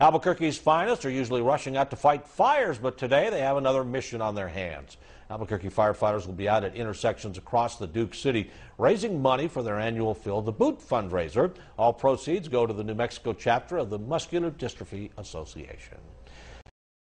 Albuquerque's finest are usually rushing out to fight fires, but today they have another mission on their hands. Albuquerque firefighters will be out at intersections across the Duke City raising money for their annual Fill the Boot fundraiser. All proceeds go to the New Mexico chapter of the Muscular Dystrophy Association.